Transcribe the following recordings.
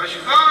Mas, cara,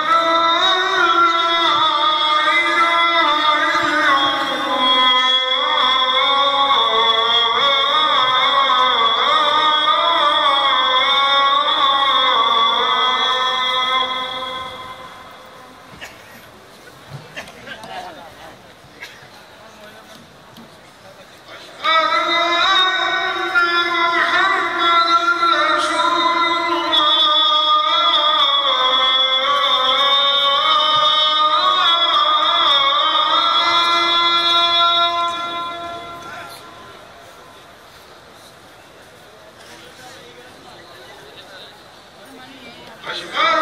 Faz